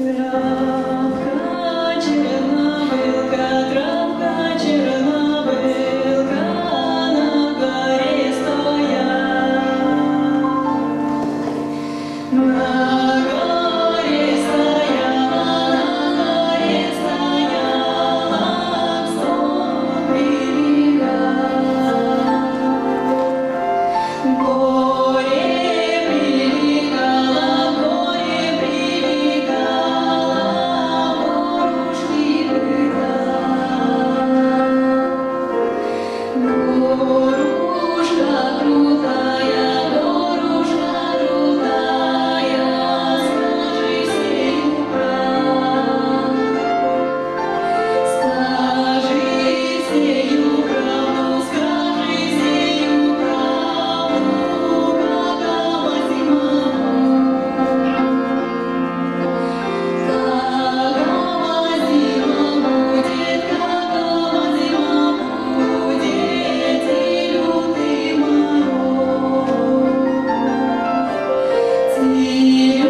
You know. see.